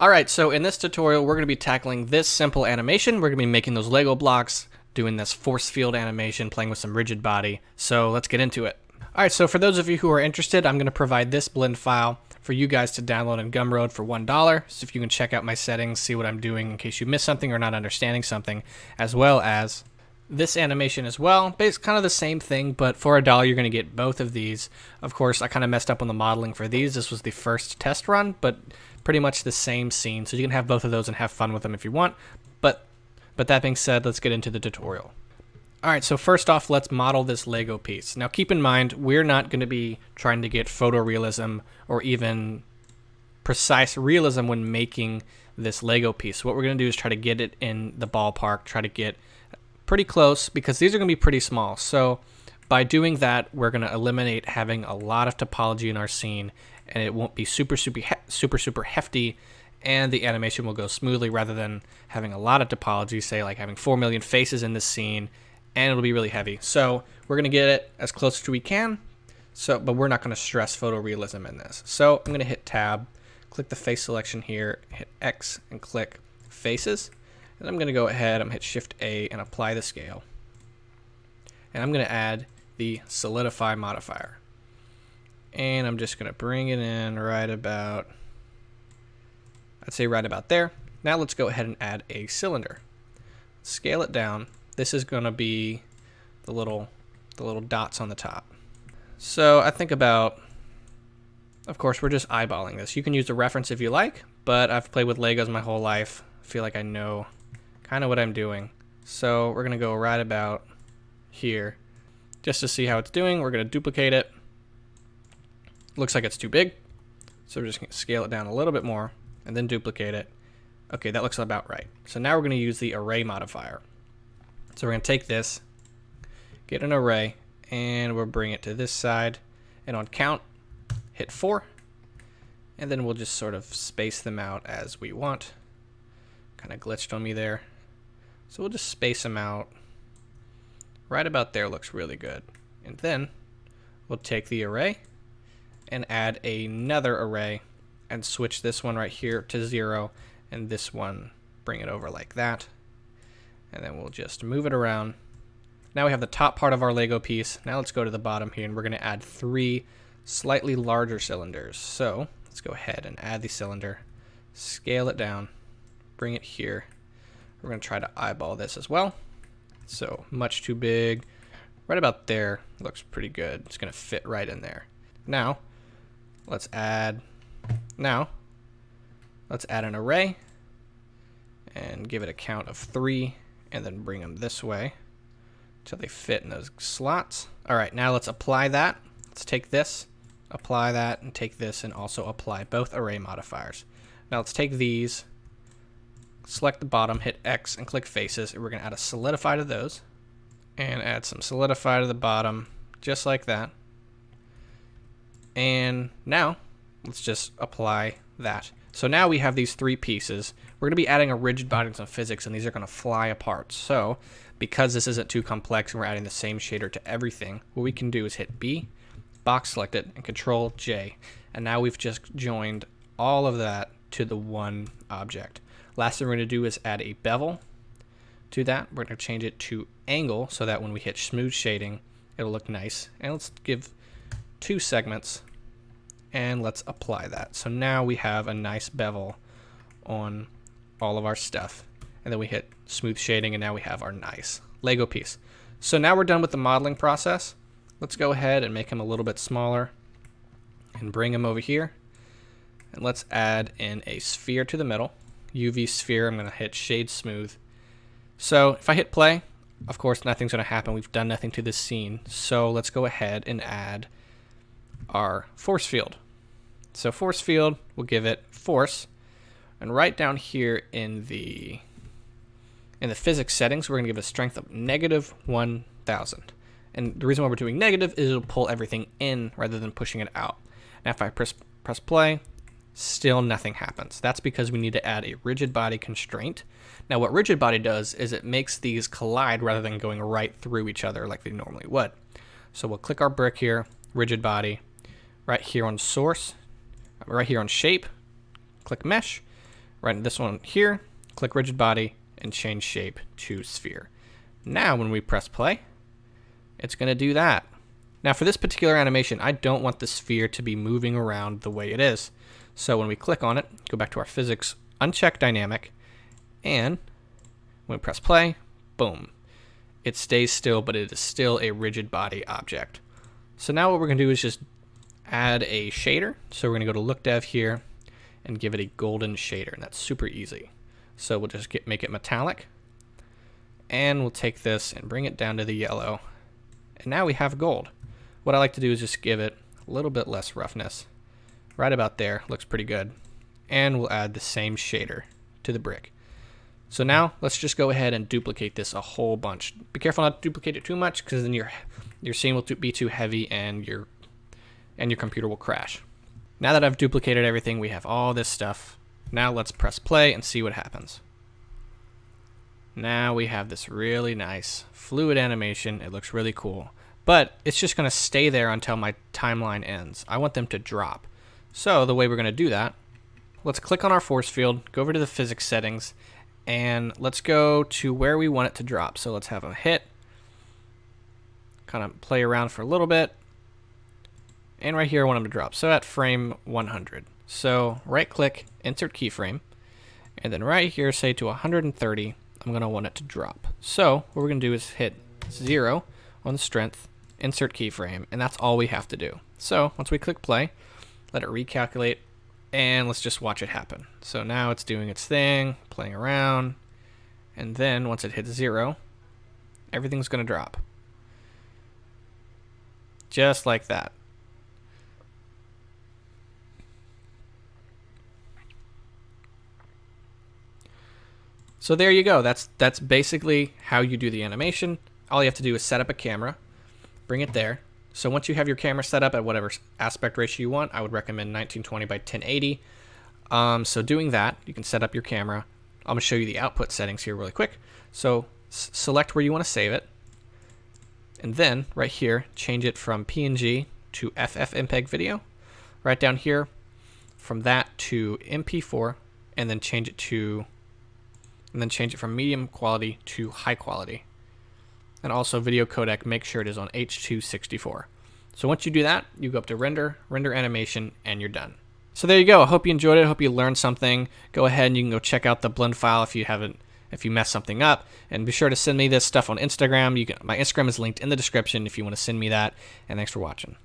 Alright, so in this tutorial we're going to be tackling this simple animation. We're going to be making those Lego blocks, doing this force field animation, playing with some rigid body. So let's get into it. Alright, so for those of you who are interested, I'm going to provide this blend file for you guys to download in Gumroad for $1. So if you can check out my settings, see what I'm doing in case you miss something or not understanding something, as well as this animation as well. Basically, kind of the same thing, but for a dollar, you're going to get both of these. Of course, I kind of messed up on the modeling for these. This was the first test run, but pretty much the same scene. So you can have both of those and have fun with them if you want. But, but that being said, let's get into the tutorial. All right, so first off, let's model this Lego piece. Now keep in mind, we're not going to be trying to get photorealism or even precise realism when making this Lego piece. What we're going to do is try to get it in the ballpark, try to get pretty close because these are going to be pretty small. So by doing that, we're going to eliminate having a lot of topology in our scene and it won't be super, super, super, super hefty and the animation will go smoothly rather than having a lot of topology, say like having 4 million faces in this scene and it'll be really heavy. So we're going to get it as close as we can, So, but we're not going to stress photorealism in this. So I'm going to hit tab, click the face selection here, hit X and click faces. And I'm going to go ahead, I'm hit shift A and apply the scale. And I'm going to add the solidify modifier. And I'm just going to bring it in right about, I'd say right about there. Now let's go ahead and add a cylinder. Scale it down this is going to be the little the little dots on the top. So I think about, of course, we're just eyeballing this. You can use the reference if you like, but I've played with Legos my whole life. I feel like I know kind of what I'm doing. So we're going to go right about here. Just to see how it's doing, we're going to duplicate it. Looks like it's too big. So we're just going to scale it down a little bit more and then duplicate it. Okay, that looks about right. So now we're going to use the array modifier. So we're going to take this, get an array, and we'll bring it to this side. And on count, hit 4. And then we'll just sort of space them out as we want. Kind of glitched on me there. So we'll just space them out. Right about there looks really good. And then we'll take the array and add another array and switch this one right here to 0 and this one bring it over like that and then we'll just move it around. Now we have the top part of our Lego piece. Now let's go to the bottom here and we're going to add three slightly larger cylinders. So let's go ahead and add the cylinder, scale it down, bring it here. We're going to try to eyeball this as well. So much too big. Right about there looks pretty good. It's going to fit right in there. Now, let's add, now, let's add an array and give it a count of three and then bring them this way until they fit in those slots. All right, now let's apply that. Let's take this, apply that, and take this and also apply both array modifiers. Now let's take these, select the bottom, hit X, and click faces, and we're going to add a solidify to those, and add some solidify to the bottom, just like that. And now, let's just apply that. So now we have these three pieces. We're going to be adding a rigid body and some physics, and these are going to fly apart. So because this isn't too complex and we're adding the same shader to everything, what we can do is hit B, box select it, and Control J. And now we've just joined all of that to the one object. Last thing we're going to do is add a bevel to that. We're going to change it to angle so that when we hit smooth shading, it'll look nice. And let's give two segments and let's apply that. So now we have a nice bevel on all of our stuff. And then we hit smooth shading and now we have our nice Lego piece. So now we're done with the modeling process. Let's go ahead and make him a little bit smaller and bring him over here. And let's add in a sphere to the middle. UV sphere, I'm gonna hit shade smooth. So if I hit play, of course nothing's gonna happen. We've done nothing to this scene. So let's go ahead and add our force field. So force field, we'll give it force. And right down here in the in the physics settings, we're going to give a strength of negative 1,000. And the reason why we're doing negative is it'll pull everything in rather than pushing it out. Now if I press, press play, still nothing happens. That's because we need to add a rigid body constraint. Now what rigid body does is it makes these collide rather than going right through each other like they normally would. So we'll click our brick here, rigid body, right here on source, right here on shape, click mesh, right this one here, click rigid body, and change shape to sphere. Now when we press play, it's going to do that. Now for this particular animation, I don't want the sphere to be moving around the way it is. So when we click on it, go back to our physics, uncheck dynamic, and when we press play, boom. It stays still, but it is still a rigid body object. So now what we're going to do is just add a shader. So we're going to go to look dev here and give it a golden shader, and that's super easy. So we'll just get make it metallic, and we'll take this and bring it down to the yellow, and now we have gold. What I like to do is just give it a little bit less roughness. Right about there, looks pretty good. And we'll add the same shader to the brick. So now let's just go ahead and duplicate this a whole bunch. Be careful not to duplicate it too much because then your your scene will be too heavy and your and your computer will crash. Now that I've duplicated everything, we have all this stuff. Now let's press play and see what happens. Now we have this really nice fluid animation. It looks really cool. But it's just going to stay there until my timeline ends. I want them to drop. So the way we're going to do that, let's click on our force field, go over to the physics settings, and let's go to where we want it to drop. So let's have them hit, kind of play around for a little bit, and right here I want them to drop. So at frame 100. So right click, insert keyframe, and then right here say to 130, I'm going to want it to drop. So what we're going to do is hit 0 on the strength, insert keyframe, and that's all we have to do. So once we click play, let it recalculate, and let's just watch it happen. So now it's doing its thing, playing around, and then once it hits zero, everything's going to drop. Just like that. So there you go. That's that's basically how you do the animation. All you have to do is set up a camera, bring it there. So once you have your camera set up at whatever aspect ratio you want, I would recommend 1920 by 1080. Um, so doing that, you can set up your camera. I'm going to show you the output settings here really quick. So select where you want to save it. And then right here, change it from PNG to FFmpeg video. Right down here, from that to MP4, and then change it to, and then change it from medium quality to high quality and also video codec, make sure it is on H.264. So once you do that, you go up to render, render animation, and you're done. So there you go. I hope you enjoyed it. I hope you learned something. Go ahead and you can go check out the blend file if you haven't if you mess something up. And be sure to send me this stuff on Instagram. You can, my Instagram is linked in the description if you want to send me that. And thanks for watching.